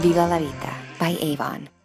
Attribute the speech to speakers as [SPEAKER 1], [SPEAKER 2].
[SPEAKER 1] Viva la Vita by Avon.